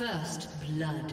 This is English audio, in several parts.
First blood.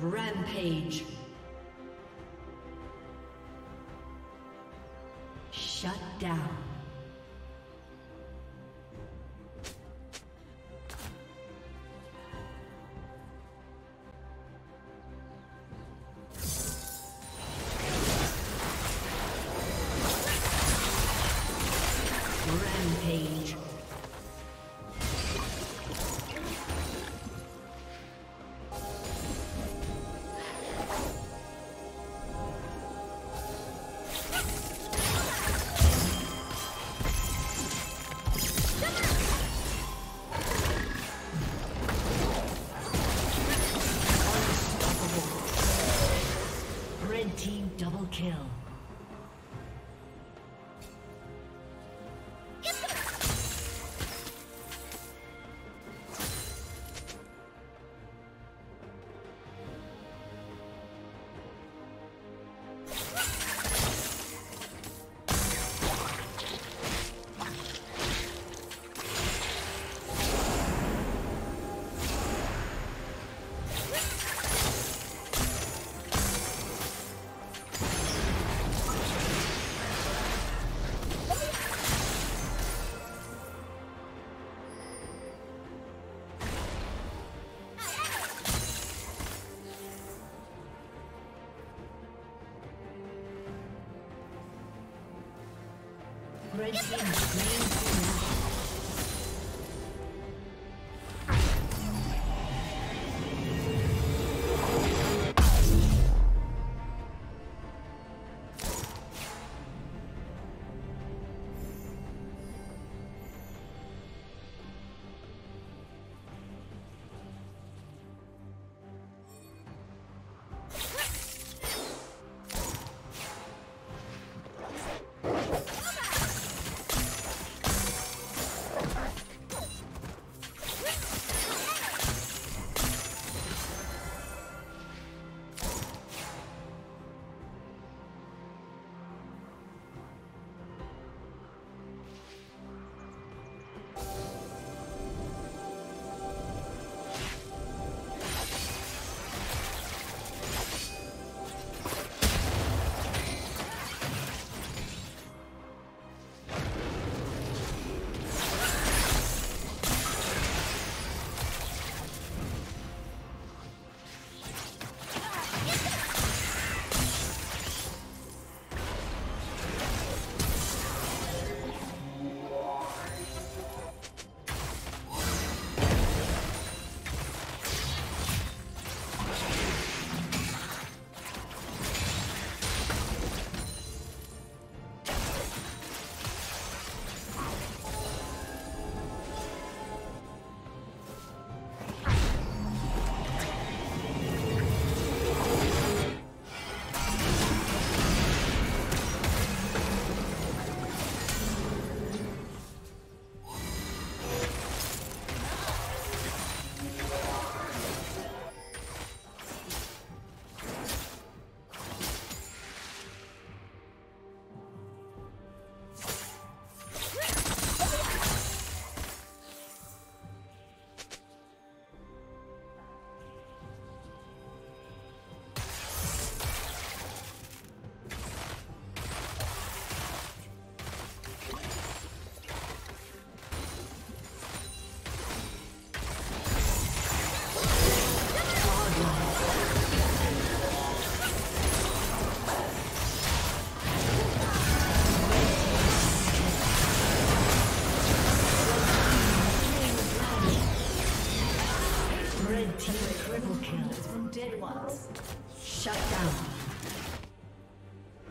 Rampage. Shut down. Red team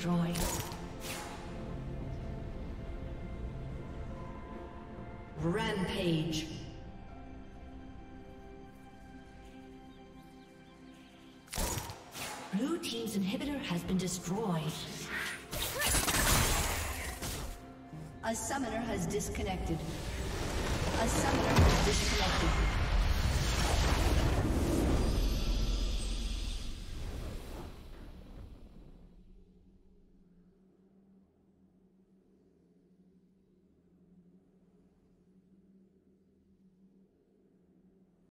destroyed. Rampage. Blue Team's inhibitor has been destroyed. A summoner has disconnected. A summoner has disconnected.